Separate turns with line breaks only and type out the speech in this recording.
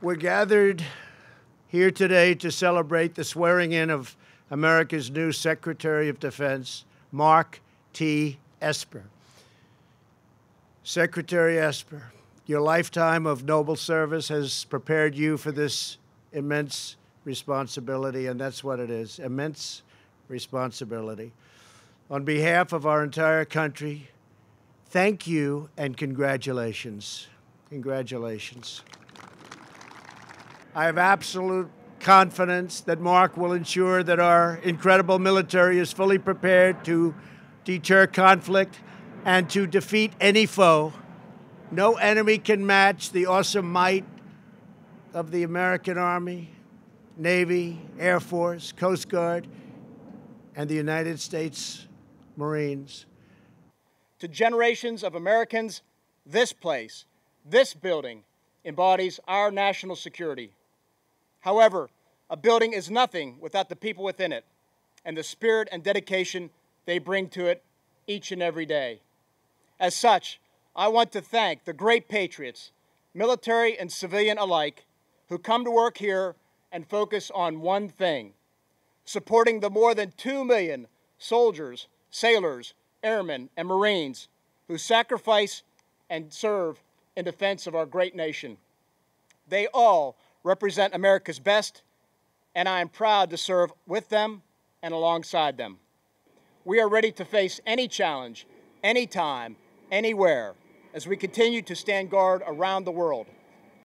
We're gathered here today to celebrate the swearing in of America's new Secretary of Defense, Mark T. Esper. Secretary Esper, your lifetime of noble service has prepared you for this immense responsibility, and that's what it is immense responsibility. On behalf of our entire country, thank you and congratulations. Congratulations. I have absolute confidence that Mark will ensure that our incredible military is fully prepared to deter conflict and to defeat any foe. No enemy can match the awesome might of the American Army, Navy, Air Force, Coast Guard, and the United States Marines.
To generations of Americans, this place, this building, embodies our national security. However, a building is nothing without the people within it and the spirit and dedication they bring to it each and every day. As such, I want to thank the great patriots, military and civilian alike, who come to work here and focus on one thing supporting the more than 2 million soldiers, sailors, airmen, and Marines who sacrifice and serve in defense of our great nation. They all represent America's best, and I am proud to serve with them and alongside them. We are ready to face any challenge, anytime, anywhere, as we continue to stand guard around the world.